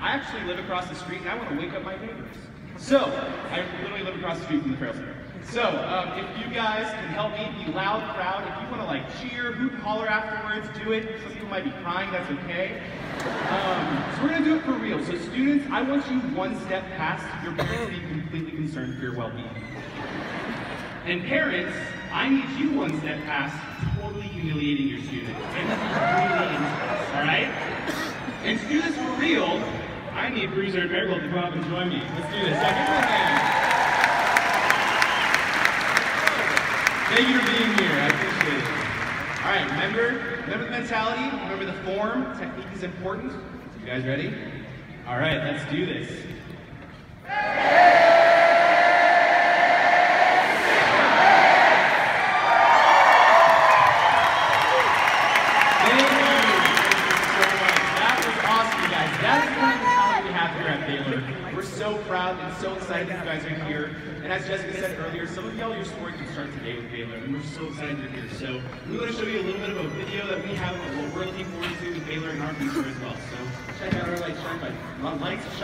I actually live across the street and I want to wake up my neighbors. So, I literally live across the street from the Trail Center. So, um, if you guys can help me be loud, proud, if you want to like cheer, hoot, holler afterwards, do it. Some people might be crying, that's okay. Um, so we're gonna do it for real. So students, I want you one step past your parents being completely concerned for your well-being. And parents, I need you one step past totally humiliating your student. And really intense, all right? And students for real, I need Bruiser and Marigold to come up and join me. Let's do this. So give hand. Thank you for being here. I appreciate it. All right, remember, remember the mentality. Remember the form. Technique is important. You guys ready? All right, let's do this. Thank you. Thank you so much. That was awesome, you guys. That's the kind of mentality we have here at Baylor. We're so proud and so excited that you guys are here. And as Jessica said earlier, some of y'all, your story can start today with Baylor, and we're so excited you're here. So we want to show you a little bit of a video that we have of what we're looking forward to with Baylor and our future as well. So check out our lights shine by lights shine.